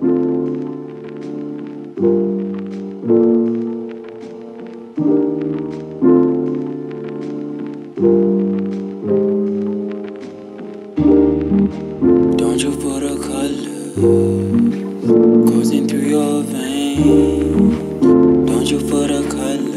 Don't you put a color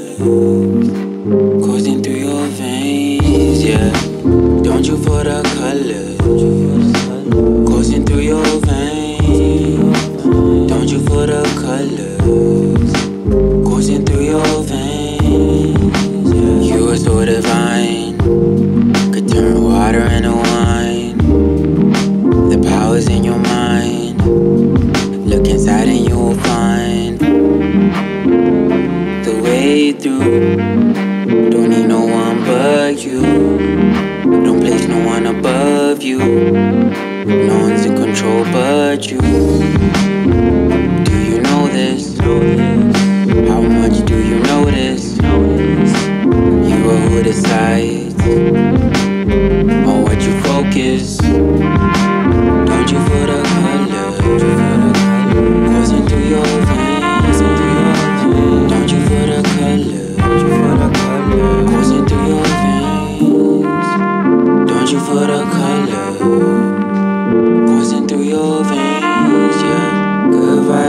Don't need no one but you. Don't place no one above you. No one's in control but you. Do you know this? How much do you notice? You are who decides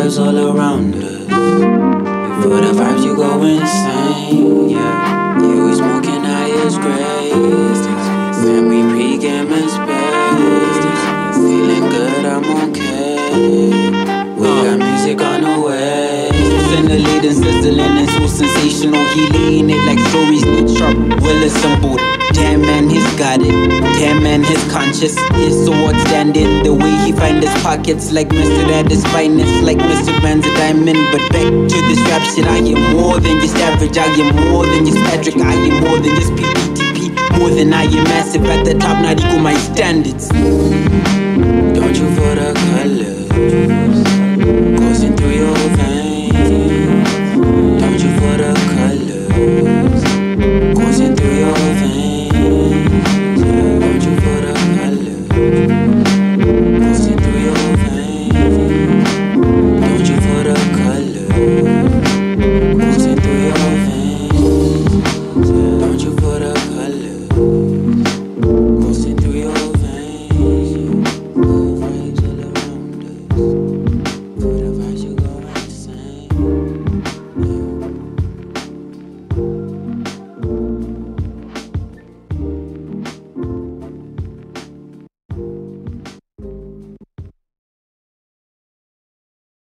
vibes all around us. Feel the vibes, you go insane. Yeah, you smoking high as grace. When we pregame in space, feeling good, I'm okay. We got music on the way. Scintillating, sizzling, and so sensational. He laying it like stories sharp, well assembled. Damn man, he's got it. Damn man, he's conscious. He's so outstanding. The way he find his pockets, like Mr. at his finest, like Mr. Man's a diamond. But back to this rap shit, I am more than just average. I am more than just Patrick. I am more than just PPTP. More than I am massive at the top, not equal my standards. Don't you put